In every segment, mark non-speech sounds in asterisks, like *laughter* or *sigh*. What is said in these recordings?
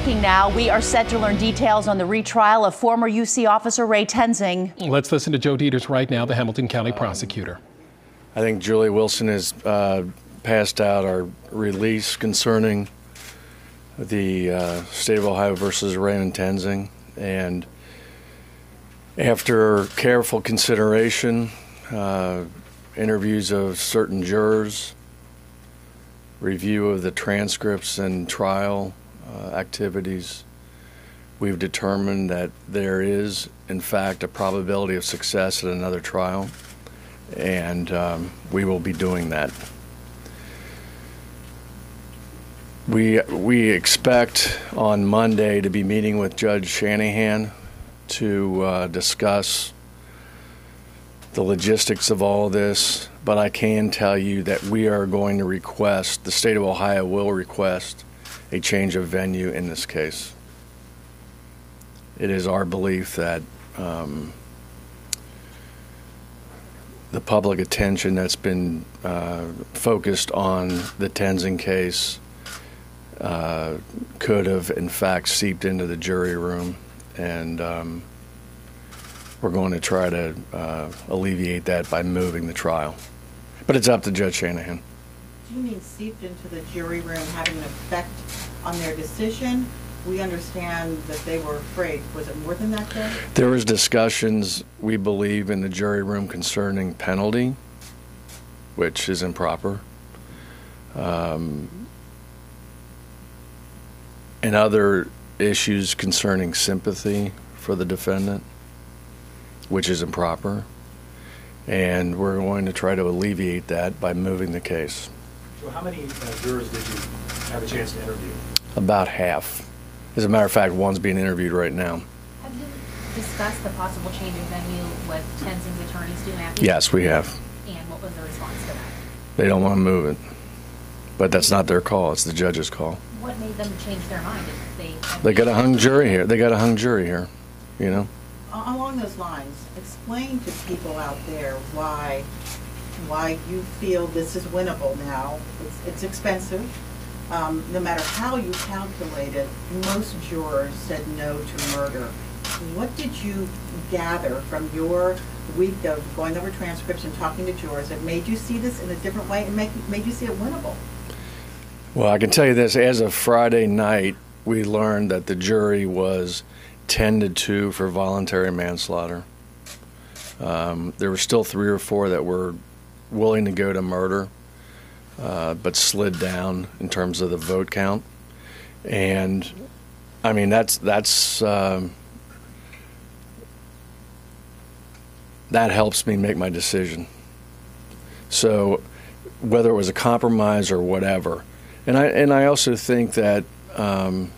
Breaking now, we are set to learn details on the retrial of former UC officer Ray Tensing. Let's listen to Joe Deters right now, the Hamilton County prosecutor. I think Julie Wilson has uh, passed out our release concerning the uh, state of Ohio versus Raymond Tensing. And after careful consideration, uh, interviews of certain jurors, review of the transcripts and trial uh, activities, we've determined that there is, in fact, a probability of success at another trial, and um, we will be doing that. We, we expect on Monday to be meeting with Judge Shanahan to uh, discuss the logistics of all this, but I can tell you that we are going to request, the state of Ohio will request a change of venue in this case. It is our belief that um, the public attention that's been uh, focused on the Tensing case uh, could have, in fact, seeped into the jury room, and um, we're going to try to uh, alleviate that by moving the trial. But it's up to Judge Shanahan. You mean seeped into the jury room, having an effect on their decision? We understand that they were afraid. Was it more than that, Judge? There was discussions, we believe, in the jury room concerning penalty, which is improper. Um, and other issues concerning sympathy for the defendant, which is improper. And we're going to try to alleviate that by moving the case. So how many uh, jurors did you have a chance to interview? About half. As a matter of fact, one's being interviewed right now. Have you discussed the possible change of venue with Tensing's attorneys, Stew Mathews? Yes, we have. And what was the response to that? They don't want to move it. But that's not their call, it's the judge's call. What made them change their mind? If they They got a hung jury here. They got a hung jury here, you know? Along those lines, explain to people out there why, why you feel this is winnable now. It's, it's expensive. Um, no matter how you calculate it, most jurors said no to murder. What did you gather from your week of going over transcripts and talking to jurors that made you see this in a different way and make, made you see it winnable? Well, I can tell you this as of Friday night, we learned that the jury was 10 to 2 for voluntary manslaughter. Um, there were still three or four that were willing to go to murder, uh, but slid down in terms of the vote count. And I mean, that's, that's, um, that helps me make my decision. So, whether it was a compromise or whatever, and I and I also think that um,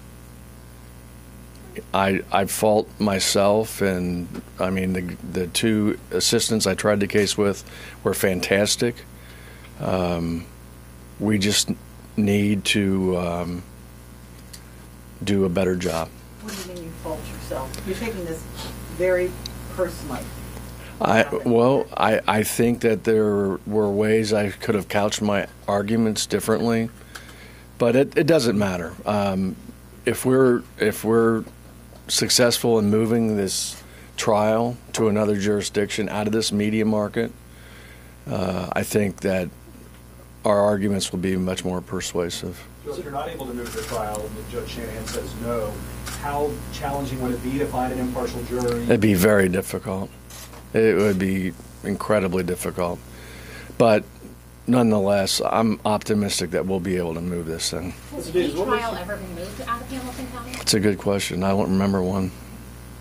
I I fault myself, and I mean the the two assistants I tried the case with were fantastic. Um, we just need to um, do a better job. What do you mean you fault yourself? You're taking this very personally. I well, I, I think that there were ways I could have couched my arguments differently, but it, it doesn't matter. Um, if we're if we're successful in moving this trial to another jurisdiction out of this media market, uh, I think that our arguments will be much more persuasive. So if you're not able to move the trial and Judge Shanahan says no, how challenging would it be to find an impartial jury? It'd be very difficult. It would be incredibly difficult. But nonetheless, I'm optimistic that we'll be able to move this thing. Has Mr. Davis, the what makes trial ever been moved out of Hamilton County? It's a good question. I don't remember one.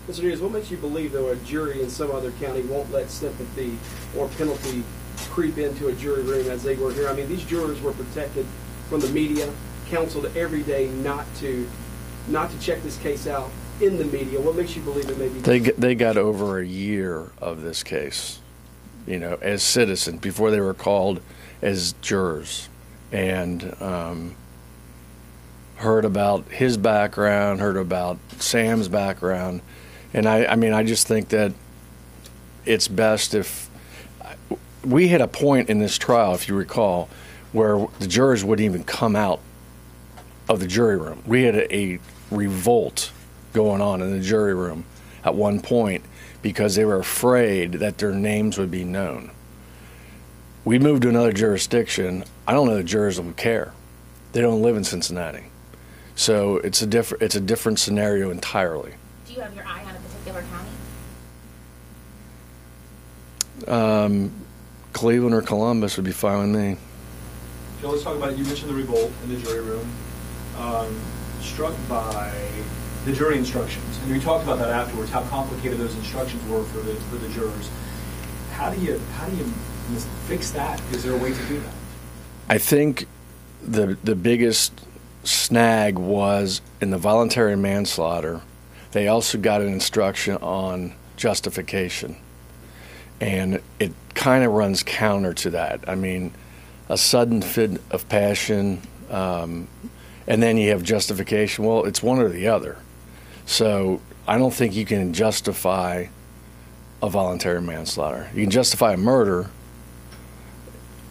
Mr. Diaz, what makes you believe, though, a jury in some other county won't let sympathy or penalty creep into a jury room as they were here? I mean, these jurors were protected from the media, counseled every day not to, not to check this case out in the media. What makes you believe that maybe They g- they got over a year of this case, you know, as citizens before they were called as jurors, and um, heard about his background, heard about Sam's background, and I I mean I just think that it's best if we hit a point in this trial, if you recall, where the jurors wouldn't even come out of the jury room. We had a, a revolt going on in the jury room at one point because they were afraid that their names would be known. We moved to another jurisdiction. I don't know the jurors will care. They don't live in Cincinnati. So it's a different it's a different scenario entirely. Do you have your eye on a particular county? Cleveland or Columbus would be fine with me. Joe, let's talk about, you mentioned the revolt in the jury room. Um, Struck by the jury instructions, and we talked about that afterwards, how complicated those instructions were for the, for the jurors. How do you, how do you fix that? Is there a way to do that? I think the the biggest snag was in the voluntary manslaughter. They also got an instruction on justification, and it kind of runs counter to that. I mean, a sudden fit of passion, um, and then you have justification. Well, it's one or the other. So I don't think you can justify a voluntary manslaughter. You can justify a murder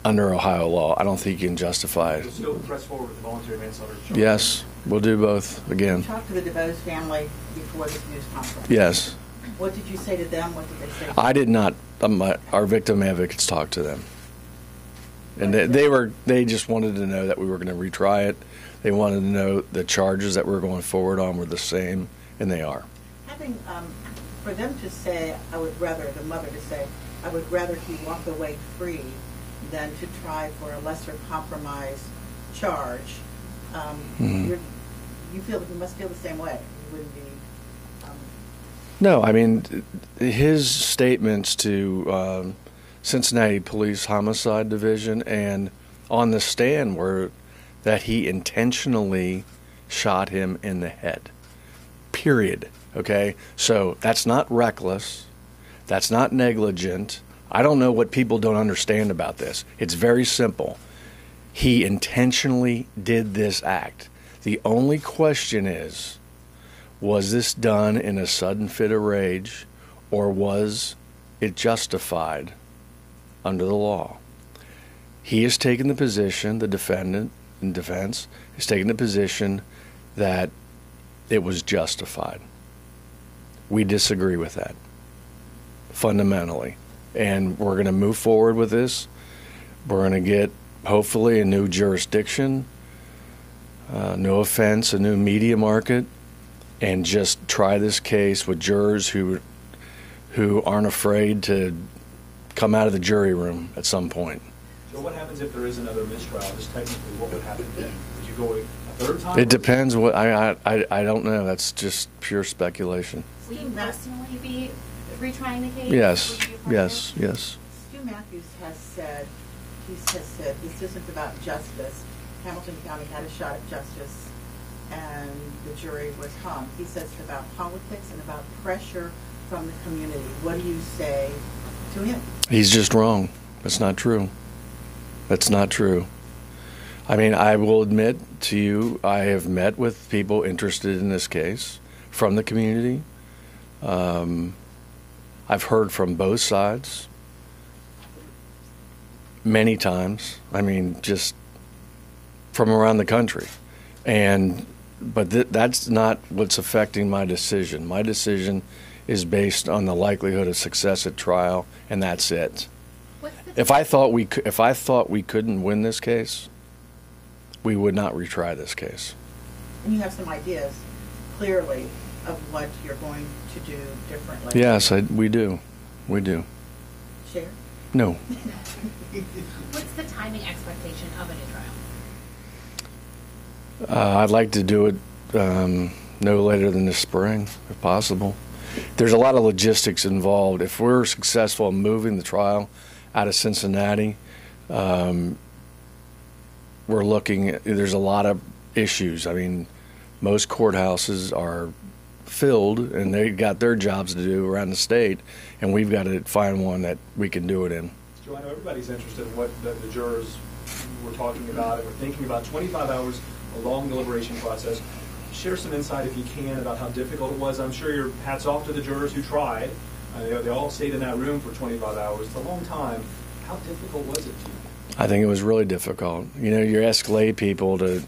under Ohio law. I don't think you can justify it. We'll still press forward with the voluntary manslaughter charge. Yes, we'll do both again. Talk to the DuBose family before this news conference. Yes. What did you say to them? What did they say? to I did not, um, my- our victim advocates talked to them. And they, they were, they just wanted to know that we were going to retry it. They wanted to know the charges that we're going forward on were the same, and they are. Having, um, for them to say, I would rather, the mother to say, I would rather he walk away free than to try for a lesser compromise charge. Um, Mhm. you're, you feel, you must feel the same way. You wouldn't be, um, No, I mean, his statements to um, Cincinnati Police Homicide Division and on the stand were that he intentionally shot him in the head. Period. Okay? So that's not reckless. That's not negligent. I don't know what people don't understand about this. It's very simple. He intentionally did this act. The only question is was this done in a sudden fit of rage, or was it justified under the law? He has taken the position, the defendant in defense has taken the position that it was justified. We disagree with that fundamentally. And we're going to move forward with this. We're going to get, hopefully, a new jurisdiction, uh, no offense, a new media market and just try this case with jurors who who aren't afraid to come out of the jury room at some point. So what happens if there is another mistrial? Just technically, what would happen then? Would you go a third time? It depends what I I, I, I don't know. That's just pure speculation. Will you personally be retrying the case? Yes, Would you be a part of yes, it? yes. Stew Mathews has said, he has said, this isn't about justice. Hamilton County had a shot at justice, and the jury was hung. He says it's about politics and about pressure from the community. What do you say to him? He's just wrong. That's not true. That's not true. I mean, I will admit to you, I have met with people interested in this case from the community. Um, I've heard from both sides many times. I mean, just from around the country. And but th- that's not what's affecting my decision. My decision is based on the likelihood of success at trial, and that's it. If I thought we could, if I thought we couldn't win this case, we would not retry this case. And you have some ideas, clearly, of what you're going to do differently. Yes, I, we do, we do. Share? No, *laughs* What's the timing expectation of a new trial? uh, I'd like to do it um, no later than this spring, if possible. There's a lot of logistics involved. If we're successful in moving the trial out of Cincinnati, um, we're looking. At, there's a lot of issues. I mean, most courthouses are filled, and they got their jobs to do around the state, and we've got to find one that we can do it in. Joe, I know everybody's interested in what the, the jurors were talking about and were thinking about. 25 hours, a long deliberation process. Share some insight, if you can, about how difficult it was. I'm sure your hats off to the jurors who tried. Uh, they, they all stayed in that room for 25 hours. It's a long time. How difficult was it to you? I think it was really difficult. You know, you ask lay people to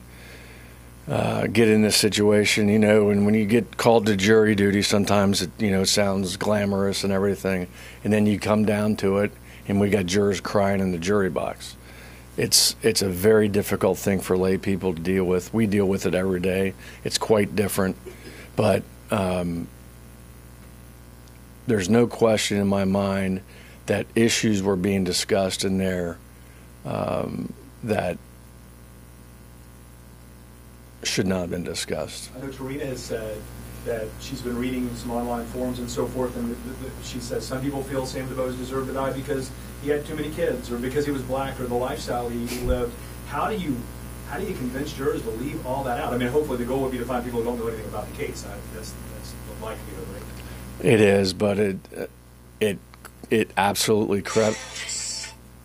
uh, get in this situation, you know, and when you get called to jury duty, sometimes it, you know, sounds glamorous and everything, and then you come down to it, and we got jurors crying in the jury box. It's it's a very difficult thing for lay people to deal with. We deal with it every day. It's quite different, but um, there's no question in my mind that issues were being discussed in there um, that should not have been discussed. I know Tarina has said that she's been reading some online forums and so forth, and th- th- she says some people feel Sam DuBose deserved to die because he had too many kids, or because he was black, or the lifestyle he lived. How do you how do you convince jurors to leave all that out? I mean, hopefully the goal would be to find people who don't know anything about the case. I, that's that's the likelihood, right? It is, but it it it absolutely crept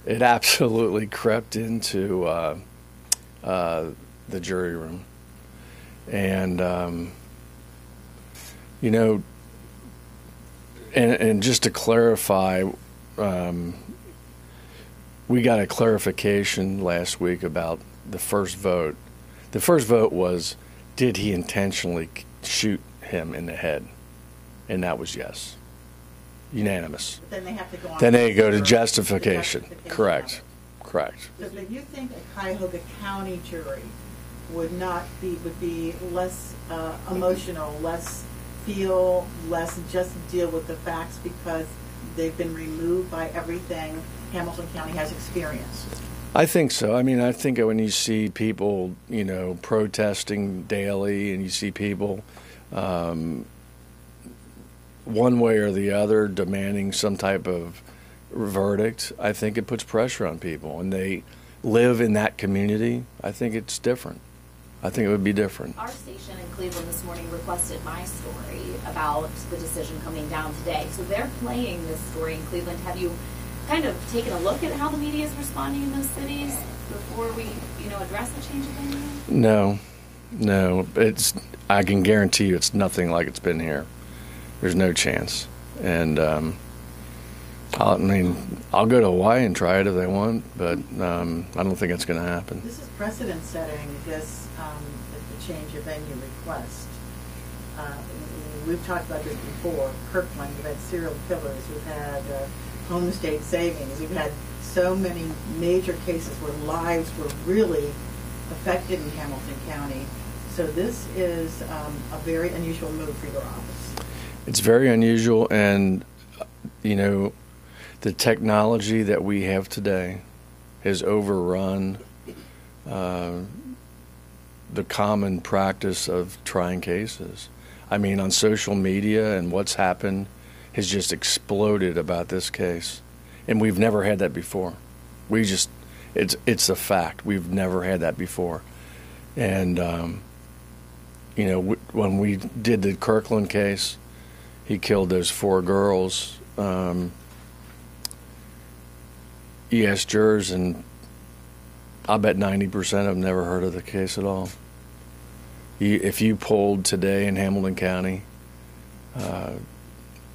it absolutely crept into uh, uh, the jury room, and um, you know, and and just to clarify, um, we got a clarification last week about the first vote. The first vote was, did he intentionally shoot him in the head? And that was yes. Unanimous. Then they have to go on. Then they go to justification. justification Correct. Correct. So do you think a Cuyahoga County jury would not be, would be less uh, emotional, less feel, less just deal with the facts because they've been removed by everything Hamilton County has experienced? I think so. I mean, I think when you see people, you know, protesting daily and you see people um, one way or the other demanding some type of verdict, I think it puts pressure on people. And they live in that community, I think it's different. I think it would be different. Our station in Cleveland this morning requested my story about the decision coming down today. So they're playing this story in Cleveland. Have you kind of taken a look at how the media is responding in those cities before we, you know, address the change of venue? No, no. It's. I can guarantee you, it's nothing like it's been here. There's no chance. And um, I'll, I mean, I'll go to Hawaii and try it if they want, but um, I don't think it's going to happen. This is precedent setting, this, um, the change of venue request. Uh, We've talked about this before, Kirkland, we've had serial killers, we've had uh, home state savings, we've had so many major cases where lives were really affected in Hamilton County. So this is um, a very unusual move for your office. It's very unusual, and you know, the technology that we have today has overrun uh, the common practice of trying cases. I mean, on social media and what's happened has just exploded about this case, and we've never had that before. We just, it's it's a fact. We've never had that before, and um, you know, w- when we did the Kirkland case, he killed those four girls. Um, ask jurors, and I bet 90% have never heard of the case at all. You, if you polled today in Hamilton County, uh,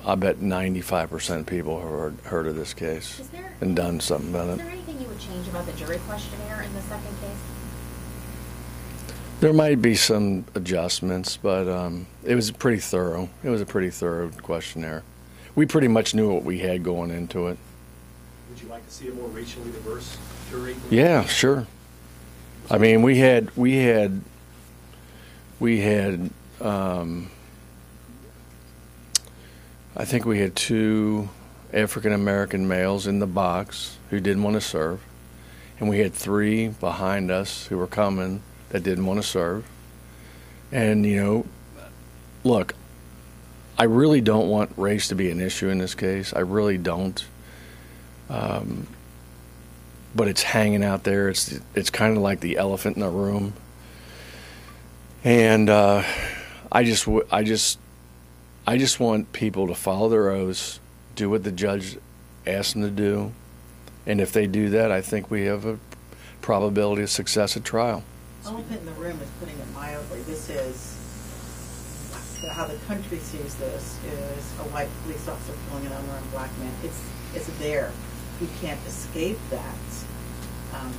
I bet 95% of people have heard, heard of this case there, and done something about is it. there anything you would change about the jury questionnaire in the second case? There might be some adjustments, but um, it was pretty thorough. It was a pretty thorough questionnaire. We pretty much knew what we had going into it. Would you like to see a more racially diverse jury? Yeah, sure. I mean, we had we had we had um, I think we had two African American males in the box who didn't want to serve, and we had three behind us who were coming that didn't want to serve. And you know, look, I really don't want race to be an issue in this case. I really don't. Um, but it's hanging out there. It's it's kind of like the elephant in the room. And uh, I just I just I just want people to follow their oaths, do what the judge asks them to do, and if they do that, I think we have a probability of success at trial. Elephant in the room is putting it mildly. This is, how the country sees this is a white police officer killing an unarmed black man. It's, it's there. You can't escape that. Um,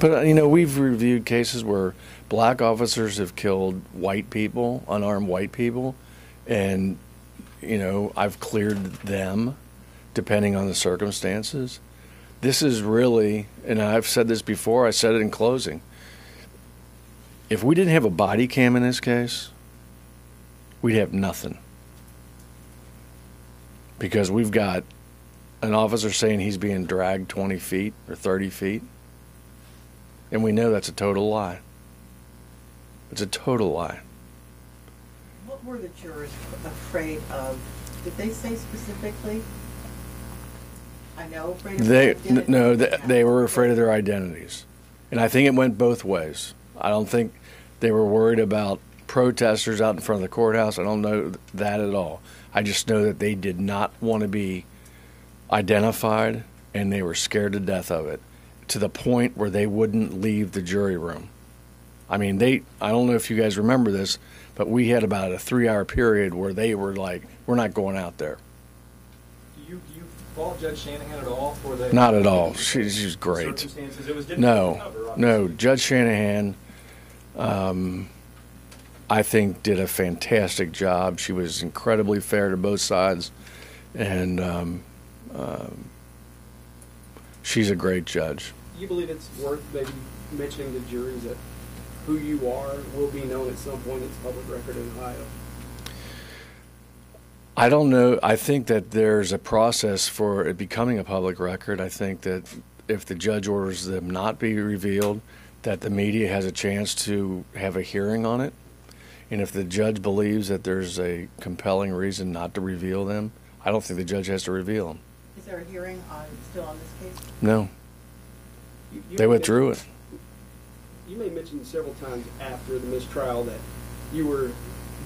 But uh, you know, we've reviewed cases where black officers have killed white people, unarmed white people, and you know, I've cleared them depending on the circumstances. This is really, and I've said this before, I said it in closing. If we didn't have a body cam in this case, we'd have nothing. Because we've got an officer saying he's being dragged 20 feet or 30 feet. And we know that's a total lie. It's a total lie. What were the jurors afraid of? Did they say specifically? I know afraid of. They no, they, they were afraid of their identities, and I think it went both ways. I don't think they were worried about protesters out in front of the courthouse. I don't know that at all. I just know that they did not want to be identified, and they were scared to death of it, to the point where they wouldn't leave the jury room. I mean, they. I don't know if you guys remember this, but we had about a three-hour period where they were like, "We're not going out there." Do you, do you fault Judge Shanahan at all for the? Not at all. She- she's great. Circumstances, it was difficult to No, cover, no. Judge Shanahan, um, I think, did a fantastic job. She was incredibly fair to both sides, and um, um, she's a great judge. You believe it's worth maybe mentioning to juries that who you are will be known at some point. It's public record in Ohio. I don't know. I think that there's a process for it becoming a public record. I think that if the judge orders them not be revealed, that the media has a chance to have a hearing on it. And if the judge believes that there's a compelling reason not to reveal them, I don't think the judge has to reveal them. Is there a hearing on, still on this case? No, You- you they withdrew it. You may mention several times after the mistrial that you were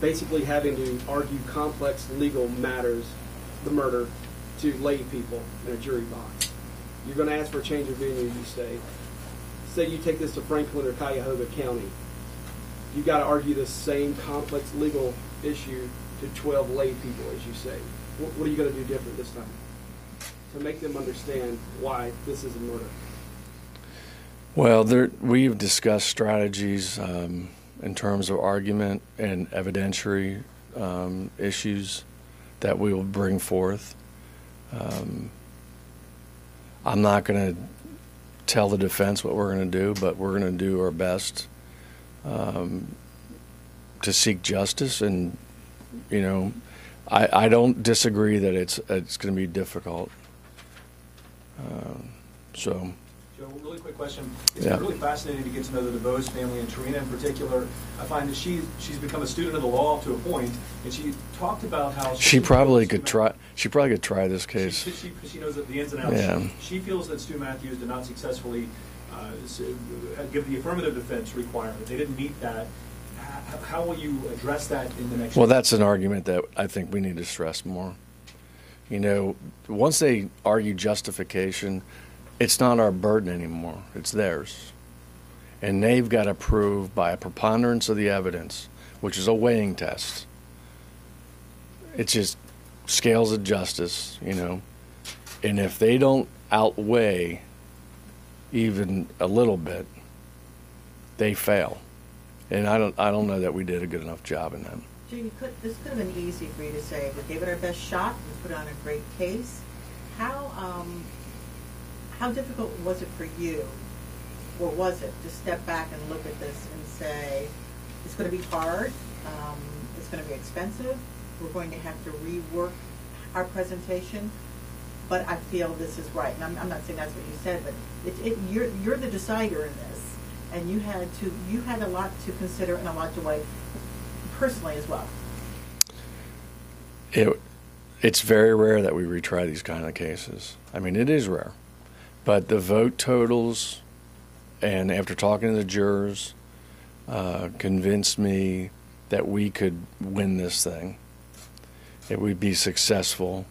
basically having to argue complex legal matters, the murder, to lay people in a jury box. You're going to ask for a change of venue, you say. Say you take this to Franklin or Cuyahoga County. You've got to argue the same complex legal issue to 12 lay people, as you say. What, what are you going to do different this time? To make them understand why this is a murder. Well, there, we've discussed strategies um, in terms of argument and evidentiary um, issues that we will bring forth. Um, I'm not going to tell the defense what we're going to do, but we're going to do our best um, to seek justice. And you know, I, I don't disagree that it's it's going to be difficult. Um, so. Joe, really quick question. It's Yeah. been really fascinating to get to know the DuBose family and Tarina in particular. I find that she she's become a student of the law to a point, and she talked about how She probably could try. She probably could try this case. she, she knows the ins and outs. Yeah. She feels that Stew Mathews did not successfully uh, uh, give the affirmative defense requirement. They didn't meet that. How, how will you address that in the next? Well, that's an argument that I think we need to stress more. You know, once they argue justification, it's not our burden anymore. It's theirs. And they've got to prove by a preponderance of the evidence, which is a weighing test. It's just scales of justice, you know. And if they don't outweigh even a little bit, they fail. And I don't I don't know that we did a good enough job in that. You could, this could have been easy for you to say, we gave it our best shot, we put on a great case. How, um, how difficult was it for you, or was it, to step back and look at this and say, it's gonna be hard, um, it's gonna be expensive, we're going to have to rework our presentation, but I feel this is right. And I'm, I'm not saying that's what you said, but it, it, you're, you're the decider in this, and you had to, you had a lot to consider and a lot to weigh personally as well. It, it's very rare that we retry these kind of cases. I mean, it is rare. But the vote totals, and after talking to the jurors, uh, convinced me that we could win this thing. It would be successful.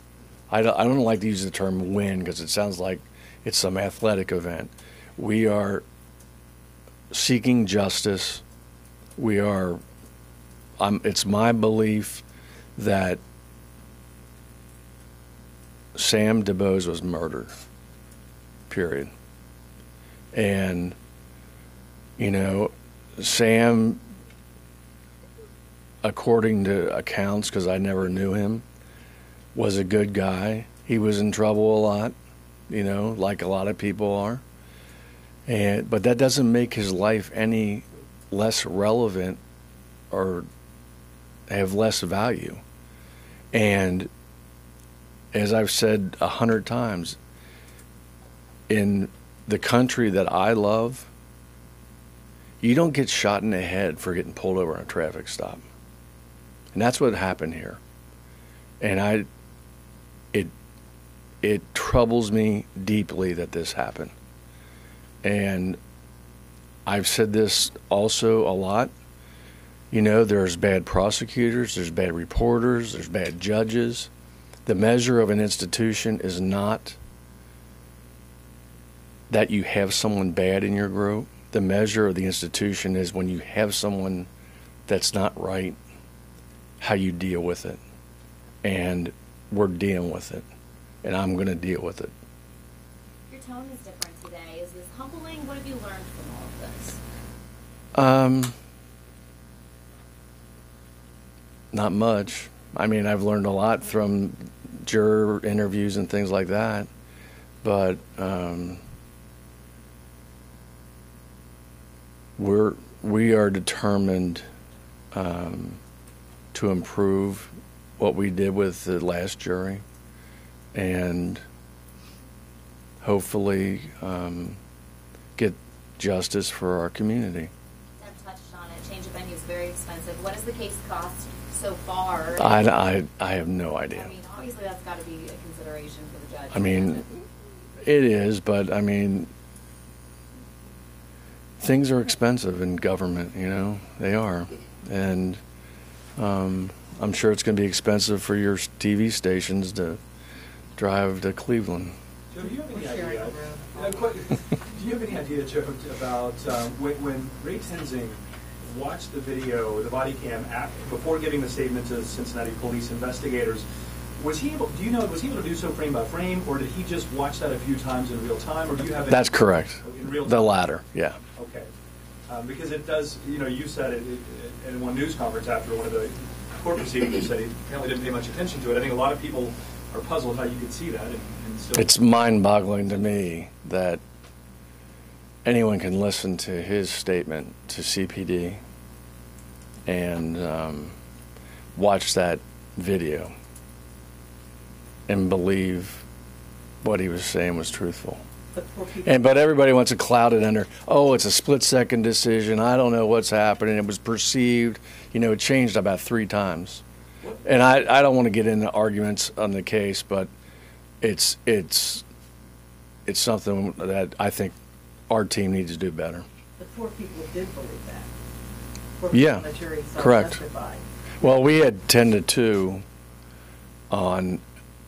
I don't, I don't like to use the term win because it sounds like it's some athletic event. We are seeking justice. We are, it's my belief that Sam DuBose was murdered. Period. And You know, Sam, according to accounts, because I never knew him, was a good guy. He was in trouble a lot, you know, like a lot of people are. And but that doesn't make his life any less relevant or have less value. And as I've said a hundred times, in the country that I love, you don't get shot in the head for getting pulled over on a traffic stop. And that's what happened here. And I it it troubles me deeply that this happened. And I've said this also a lot. You know, there's bad prosecutors, there's bad reporters, there's bad judges. The measure of an institution is not that you have someone bad in your group. The measure of the institution is when you have someone that's not right, how you deal with it. And we're dealing with it. And I'm going to deal with it. Your tone is different today. Is this humbling? What have you learned from all of this? Um, not much. I mean, I've learned a lot from juror interviews and things like that, but um, we're we are determined um, to improve what we did with the last jury, and hopefully um, get justice for our community. Deb touched on it. Change of venue is very expensive. What does the case cost so far? I, I, I have no idea. I mean, obviously that's got to be a consideration for the judge. I mean, it is, but I mean, things are expensive in government, you know, they are. And um, I'm sure it's going to be expensive for your TV stations to drive to Cleveland. Joe, do you have any idea? a room. Uh, qu- *laughs* do you have any idea, Joe, about um, when, when Ray Tensing watched the video, the body cam, af before giving the statement to Cincinnati police investigators? Was he able? Do you know? Was he able to do so frame by frame, or did he just watch that a few times in real time, or do you have? That's correct. In real The latter, yeah. Okay. Um, because it does, you know, you said it, it in one news conference after one of the court proceedings, you said he apparently didn't pay much attention to it. I think a lot of people are puzzled how you could see that and, and still. It's mind boggling to me that anyone can listen to his statement to CPD and um, watch that video and believe what he was saying was truthful. But. And but everybody wants to cloud it under, oh, it's a split second decision. I don't know what's happening. It was perceived, you know, it changed about three times. And I, I don't want to get into arguments on the case, but it's it's it's something that I think our team needs to do better. The poor people did believe that. Poor Yeah, the jury saw correct. testified. Well, we had ten to two on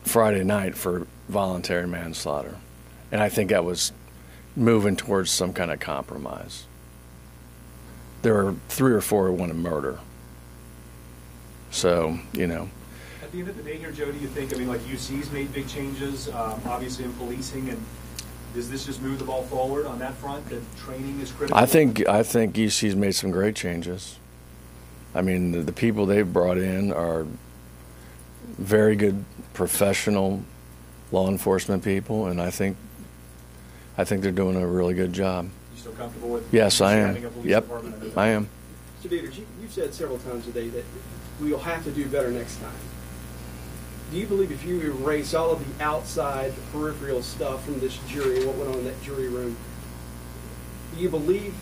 Friday night for voluntary manslaughter, and I think that was moving towards some kind of compromise. There were three or four who wanted murder, so you know, At the end of the day here, Joe, do you think, I mean, like UC's made big changes, um, obviously in policing, and does this just move the ball forward on that front, that training is critical? I think I think UC's made some great changes. I mean, the, the people they've brought in are very good professional law enforcement people, and I think I think they're doing a really good job. You still comfortable with? Yes, I having a am. Yep, department under I am. Mr. Deters, you, you've said several times today that we'll have to do better next time. Do you believe if you erase all of the outside the peripheral stuff from this jury, what went on in that jury room, do you believe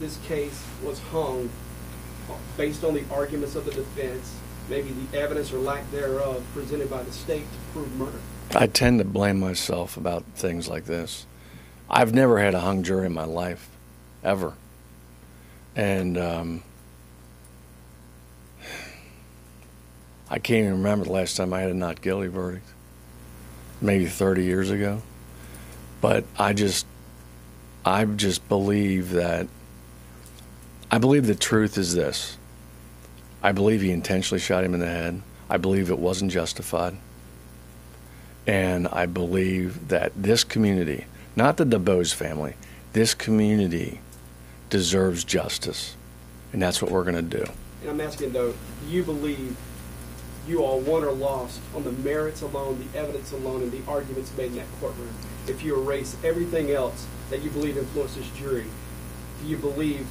this case was hung based on the arguments of the defense, maybe the evidence or lack thereof presented by the state to prove murder? I tend to blame myself about things like this. I've never had a hung jury in my life, ever. And um, I can't even remember the last time I had a not guilty verdict. Maybe 30 years ago. But I just, I just believe that, I believe the truth is this. I believe he intentionally shot him in the head. I believe it wasn't justified. And I believe that this community, not the DuBose family, this community deserves justice, and that's what we're going to do. And I'm asking though, you believe you all won or lost on the merits alone, the evidence alone, and the arguments made in that courtroom? If you erase everything else that you believe influenced this jury, do you believe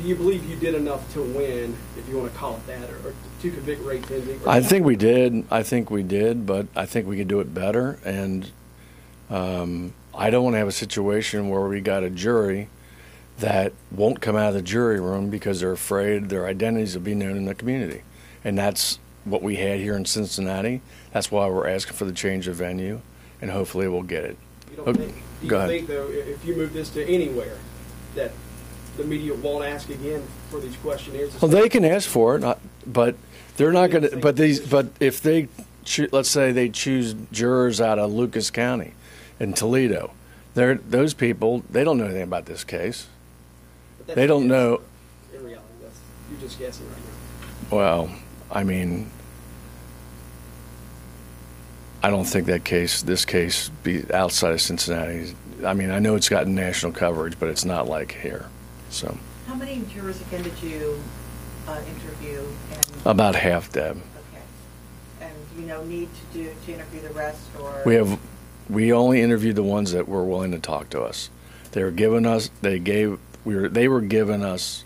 do you believe you did enough to win, if you want to call it that, or, or to convict Ray Tensing? I think we did. I think we did, but I think we could do it better. And um, I don't want to have a situation where we got a jury that won't come out of the jury room because they're afraid their identities will be known in the community. And that's what we had here in Cincinnati. That's why we're asking for the change of venue, and hopefully we'll get it. You don't Okay, think, do go you ahead. think though, if you move this to anywhere, that the media won't ask again for these questionnaires? Well, they can ask for it, not- but they're not going to. But these, but if they, let's say they choose jurors out of Lucas County, in Toledo, they're those people. They don't know anything about this case. But that's They don't know. In reality, that's, you're just guessing right now. Well, I mean, I don't think that case, this case, be outside of Cincinnati. I mean, I know it's gotten national coverage, but it's not like here. So How many jurors again did you uh, interview? And, about half, Deb. okay. And you know need to do to interview the rest, or We have, we only interviewed the ones that were willing to talk to us. They were given us, they gave, we were, they were given us,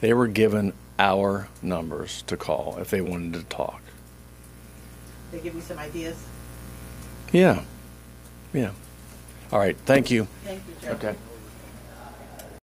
they were given our numbers to call if they wanted to talk. they give you some ideas? Yeah, yeah. All right, thank you. Thank you, Joe. Okay.